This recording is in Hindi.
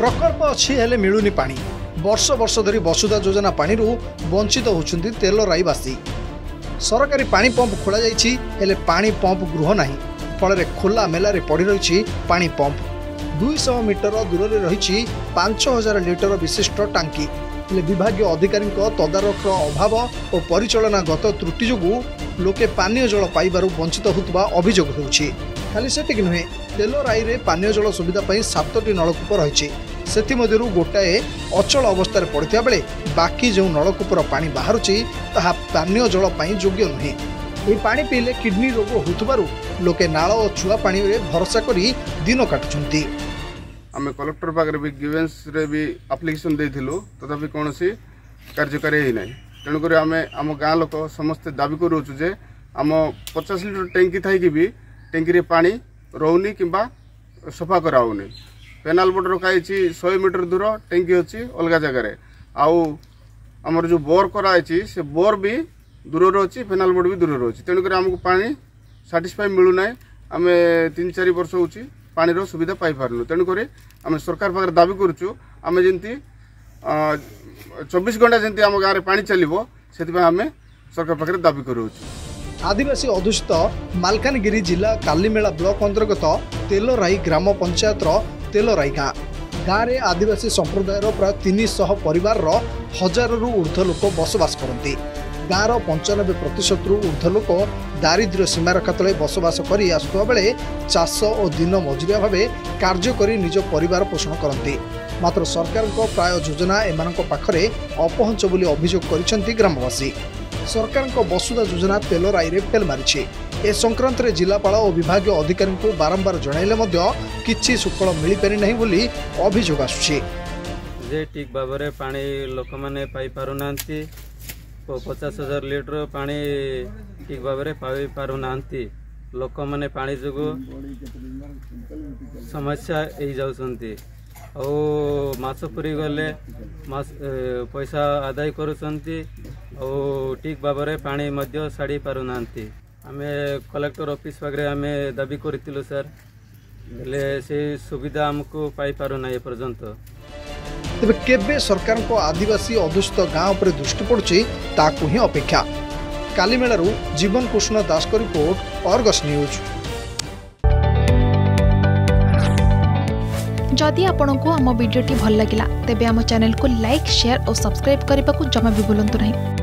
ପ୍ରକଳ୍ପ ଅଛି ହେଲେ ମିଳୁନି ପାଣି ବର୍ଷ ବର୍ଷ ଧରି ବସୁଧା ଯୋଜନା ପାଣିରୁ ବଞ୍ଚିତ ହେଉଛନ୍ତି ତେଲ ରାଇବାସୀ ସରକାରୀ ପାଣି ପମ୍ପ ଖୋଳାଯାଇଛି ହେଲେ ପାଣି ପମ୍ପ ଗୃହ ନାହିଁ ଫଳରେ ଖୋଲା ମେଲାରେ ପଡ଼ି ରହିଛି ପାଣି ପମ୍ପ ଦୁଇଶହ ମିଟର ଦୂରରେ ରହିଛି ପାଞ୍ଚ ହଜାର ଲିଟର ବିଶିଷ୍ଟ ଟାଙ୍କି ହେଲେ ବିଭାଗୀୟ ଅଧିକାରୀଙ୍କ ତଦାରଖର ଅଭାବ ଓ ପରିଚାଳନାଗତ ତ୍ରୁଟି ଯୋଗୁଁ ଲୋକେ ପାନୀୟ ଜଳ ପାଇବାରୁ ବଞ୍ଚିତ ହେଉଥିବା ଅଭିଯୋଗ ହେଉଛି ଖାଲି ସେତିକି ନୁହେଁ ତେଲ ରାଇରେ ପାନୀୟ ଜଳ ସୁବିଧା ପାଇଁ ସାତଟି ନଳକୂପ ରହିଛି से गोटाए अचल अवस्था पड़ता बेले बाकी जो नलकूपर पा बाहर ता पानी जलपाई योग्य नुहे यह पा पीले किडनी रोग हो लोके छुआ पा भरोसा कर दिन काटुंच आम कलेक्टर पाखे भी गिवेन्स भी आप्लिकेसन दे तथापि कौन सी कार्यकारी होना तेणुक आम आम गाँ लोक समस्ते दावी करूचे आम पचास लिटर टैंकी थी टैंकी पा रोनी कि सफा कराऊनी ପେନାଲ ବୋର୍ଡ଼ ରଖାହେଇଛି ଶହେ ମିଟର ଦୂର ଟାଙ୍କି ଅଛି ଅଲଗା ଜାଗାରେ ଆଉ ଆମର ଯେଉଁ ବୋର୍ କରାହେଇଛି ସେ ବୋର୍ ବି ଦୂରରେ ଅଛି ପେନାଲ ବୋର୍ଡ଼ ବି ଦୂରରେ ଅଛି ତେଣୁକରି ଆମକୁ ପାଣି ସାଟିସ୍ଫାଏ ମିଳୁନାହିଁ ଆମେ ତିନି ଚାରି ବର୍ଷ ହେଉଛି ପାଣିର ସୁବିଧା ପାଇପାରୁନୁ ତେଣୁକରି ଆମେ ସରକାର ପାଖରେ ଦାବି କରୁଛୁ ଆମେ ଯେମିତି ଚବିଶ ଘଣ୍ଟା ଯେମିତି ଆମ ଗାଁରେ ପାଣି ଚାଲିବ ସେଥିପାଇଁ ଆମେ ସରକାର ପାଖରେ ଦାବି କରୁଅଛୁ ଆଦିବାସୀ ଅଧ୍ୟୁଷିତ ମାଲକାନଗିରି ଜିଲ୍ଲା କାଲିମେଳା ବ୍ଲକ ଅନ୍ତର୍ଗତ ତେଲରାଇ ଗ୍ରାମ ପଞ୍ଚାୟତର ତେଲ ରାଇଗାଁ ଗାଁରେ ଆଦିବାସୀ ସମ୍ପ୍ରଦାୟର ପ୍ରାୟ ତିନିଶହ ପରିବାରର ହଜାରରୁ ଉର୍ଦ୍ଧ୍ୱ ଲୋକ ବସବାସ କରନ୍ତି ଗାଁର ପଞ୍ଚାନବେ ପ୍ରତିଶତରୁ ଉର୍ଦ୍ଧ୍ୱ ଲୋକ ଦାରିଦ୍ର୍ୟ ସୀମାରେଖା ତଳେ ବସବାସ କରି ଆସୁଥିବା ବେଳେ ଚାଷ ଓ ଦିନ ମଜୁରିଆ ଭାବେ କାର୍ଯ୍ୟ କରି ନିଜ ପରିବାର ପୋଷଣ କରନ୍ତି ମାତ୍ର ସରକାରଙ୍କ ପ୍ରାୟ ଯୋଜନା ଏମାନଙ୍କ ପାଖରେ ଅପହଞ୍ଚ ବୋଲି ଅଭିଯୋଗ କରିଛନ୍ତି ଗ୍ରାମବାସୀ ସରକାରଙ୍କ ବସୁଧା ଯୋଜନା ତେଲରାଇରେ ଫେଲ୍ ମାରିଛି ए संक्रान्त जिल्लापा विभागीय अधिकारी बारम्बार ठीक मिपारी अभियोग आसु ठिक भावना पापु पचास हजार लिटर पार्ने पापु लोक मु समस्याउँछ अब मासपुरी गले पैसा आदय गरुँदै आउ भन् पाहाँ आम कलेक्टर ऑफिस पाखे आम दाबी करूँ सर हेल्ले से सुविधा आमको पाईना एपर्तंत तेज के सरकार को आदिवासी अधूषित गाँव पर दृष्टि पड़ी ताकूपेक्षा कालीमेलू Jeevan Krishna Das report Argus news जदि आपण आम भिडी भल लगा तेब आम चेल को लाइक शेयर और सब्सक्राइब करने को जमा भी भूलु ना